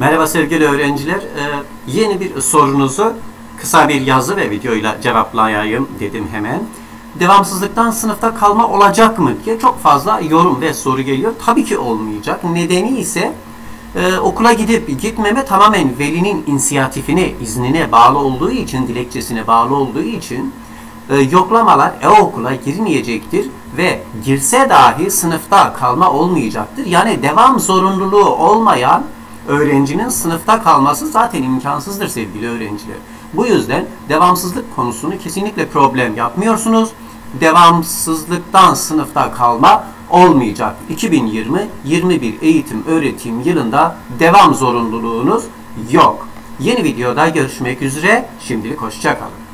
Merhaba sevgili öğrenciler. Ee, yeni bir sorunuzu kısa bir yazı ve videoyla cevaplayayım dedim hemen. Devamsızlıktan sınıfta kalma olacak mı diye çok fazla yorum ve soru geliyor. Tabii ki olmayacak. Nedeni ise e, okula gidip gitmeme tamamen velinin inisiyatifine, iznine bağlı olduğu için, dilekçesine bağlı olduğu için e, yoklamalar e-okula girmeyecektir ve girse dahi sınıfta kalma olmayacaktır. Yani devam zorunluluğu olmayan öğrencinin sınıfta kalması zaten imkansızdır sevgili öğrenciler. Bu yüzden devamsızlık konusunu kesinlikle problem yapmıyorsunuz. Devamsızlıktan sınıfta kalma olmayacak. 2020-21 eğitim öğretim yılında devam zorunluluğunuz yok. Yeni videoda görüşmek üzere. Şimdilik hoşçakalın.